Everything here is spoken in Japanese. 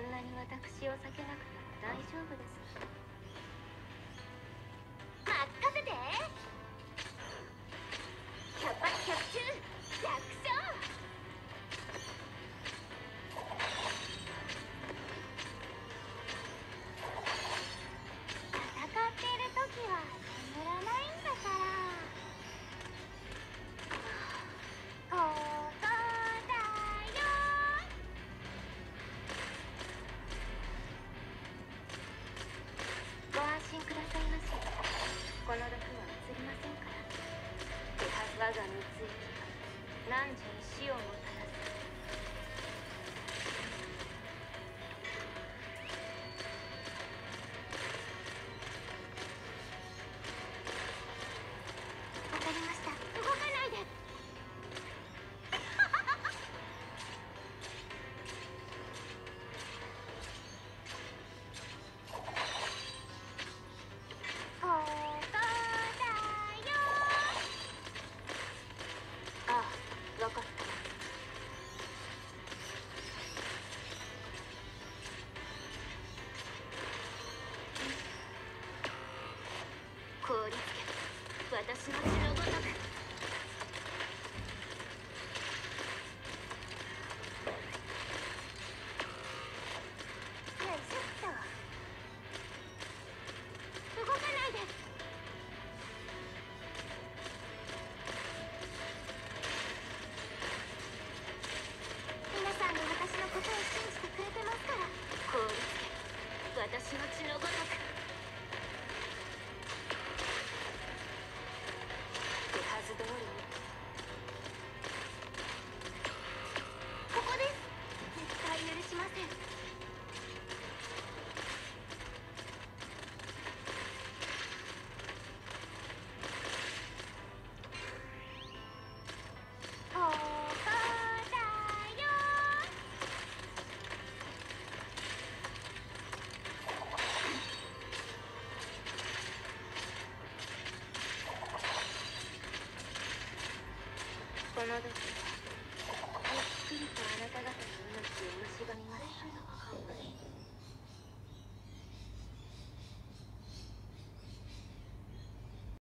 んなに私を避けなくても大丈夫です。感謝に。Thank you. この時ゆっくりとあなた方の命を蝕みます。